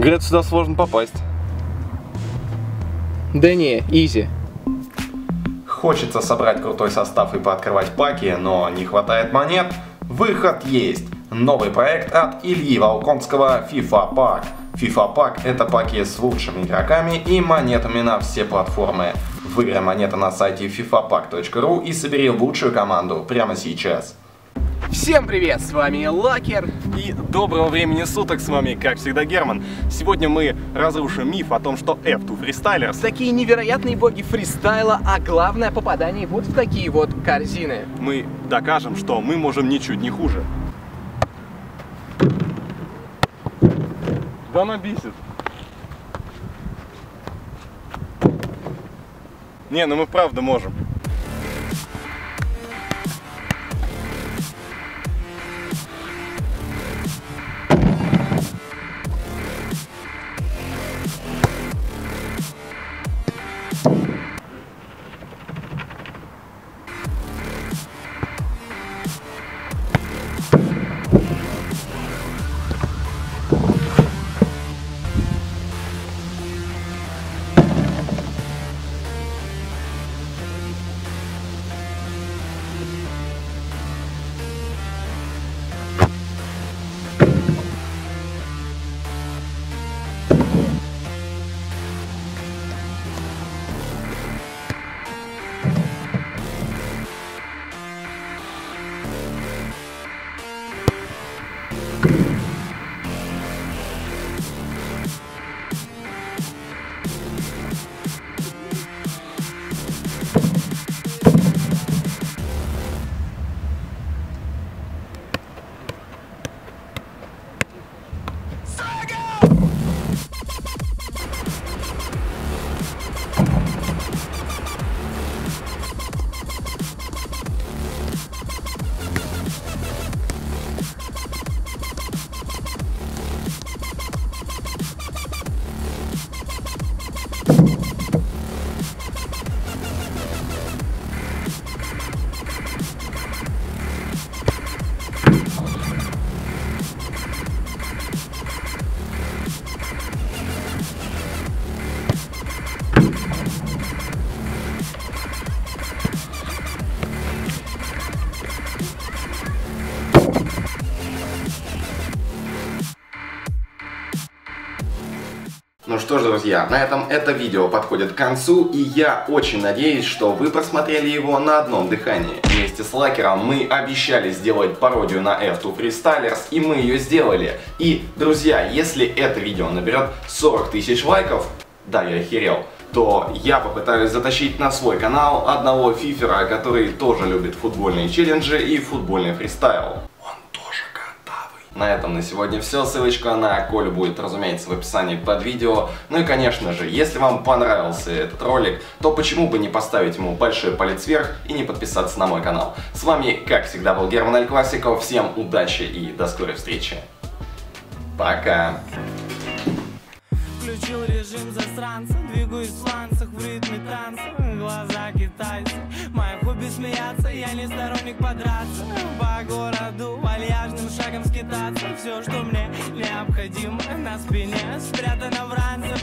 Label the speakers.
Speaker 1: Говорят, сюда сложно попасть.
Speaker 2: Да не, изи.
Speaker 3: Хочется собрать крутой состав и пооткрывать паки, но не хватает монет? Выход есть! Новый проект от Ильи Волконского FIFA Pack. FIFA Pack это паки с лучшими игроками и монетами на все платформы. Выиграй монеты на сайте fifapack.ru и собери лучшую команду прямо сейчас.
Speaker 2: Всем привет, с вами Лакер.
Speaker 1: И доброго времени суток, с вами, как всегда, Герман. Сегодня мы разрушим миф о том, что F2 Freestylers.
Speaker 2: Такие невероятные боги фристайла, а главное попадание вот в такие вот корзины.
Speaker 1: Мы докажем, что мы можем ничуть не хуже. Да она бесит. Не, ну мы правда можем.
Speaker 3: Ну что ж, друзья, на этом это видео подходит к концу, и я очень надеюсь, что вы просмотрели его на одном дыхании. Вместе с Лакером мы обещали сделать пародию на F2 Freestylers, и мы ее сделали. И, друзья, если это видео наберет 40 тысяч лайков, да, я охерел, то я попытаюсь затащить на свой канал одного фифера, который тоже любит футбольные челленджи и футбольный фристайл. На этом на сегодня все. Ссылочка на Колю будет, разумеется, в описании под видео. Ну и, конечно же, если вам понравился этот ролик, то почему бы не поставить ему большой палец вверх и не подписаться на мой канал. С вами, как всегда, был Герман Аль Классиков. Всем удачи и до скорой встречи. Пока.
Speaker 4: Включил режим засранца Двигаюсь в сланцах в ритме танца Глаза китайца смеяться Я не сторонник подраться. По городу вальяжным шагом скитаться. Все, что мне необходимо На спине спрятано в ранце,